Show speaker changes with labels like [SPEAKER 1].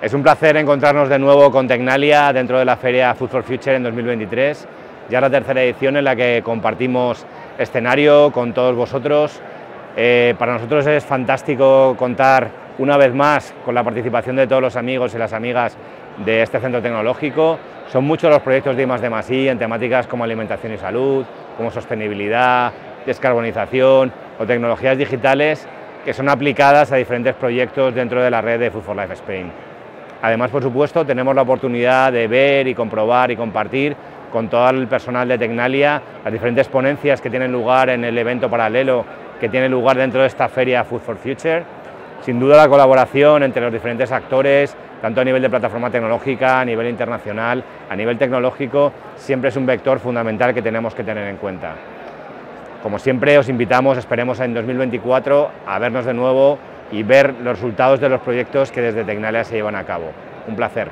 [SPEAKER 1] Es un placer encontrarnos de nuevo con Tecnalia dentro de la feria Food for Future en 2023. Ya la tercera edición en la que compartimos escenario con todos vosotros. Eh, para nosotros es fantástico contar una vez más con la participación de todos los amigos y las amigas de este centro tecnológico. Son muchos los proyectos de I+D+I en temáticas como alimentación y salud, como sostenibilidad, descarbonización o tecnologías digitales que son aplicadas a diferentes proyectos dentro de la red de Food for Life Spain. Además, por supuesto, tenemos la oportunidad de ver y comprobar y compartir con todo el personal de Tecnalia las diferentes ponencias que tienen lugar en el evento paralelo que tiene lugar dentro de esta feria Food for Future. Sin duda la colaboración entre los diferentes actores, tanto a nivel de plataforma tecnológica, a nivel internacional, a nivel tecnológico, siempre es un vector fundamental que tenemos que tener en cuenta. Como siempre os invitamos, esperemos en 2024 a vernos de nuevo y ver los resultados de los proyectos que desde Tecnalia se llevan a cabo. Un placer.